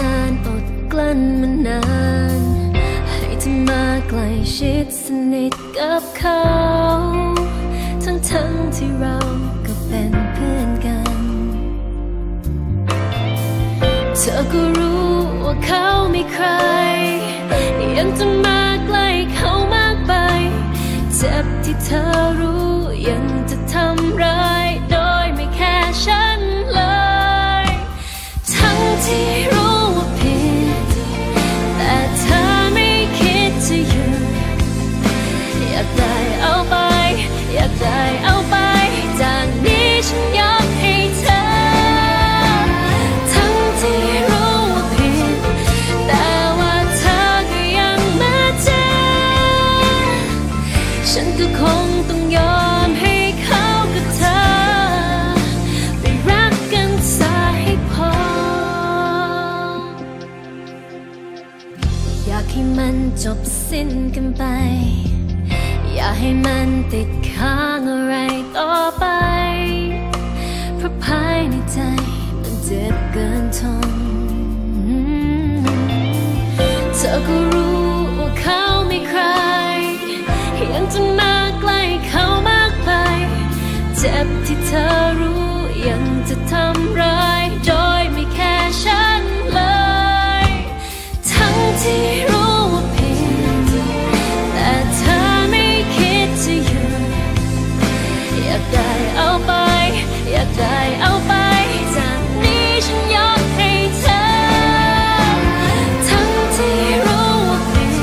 นานอดกลั้นมานาน ให้เธอมาใกล้ชิดสนิทกับเขา ทั้งทั้งที่เราก็เป็นเพื่อนกัน เธอก็รู้ว่าเขาไม่ใคร ยังจะมาใกล้เขามากไป เจ็บที่เธอรู้ยังจะทำร้าย ต้องยอมให้เขากับเธอ ไปรักกันซะให้พอ อยากให้มันจบสิ้นกันไป อย่าให้มันติดค้างอะไรต่อไป เพราะภายในใจมันเจ็บเกินทนเธอก็รู้ จะทำร้ายโดยไม่แค่ฉันเลย ทั้งที่รู้ว่าผิด แต่เธอไม่คิดจะหยุดอยากได้เอาไป อยากได้เอาไปจากนี้ฉันยอมให้เธอ ทั้งที่รู้ว่าผิด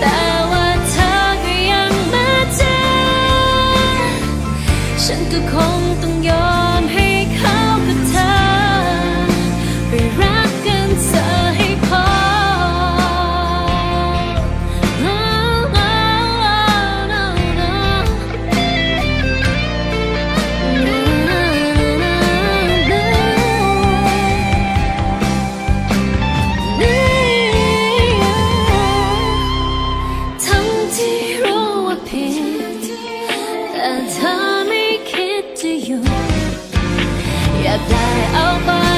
แต่ว่าเธอก็ยังมาเจอฉันก็คง ดจะหยุ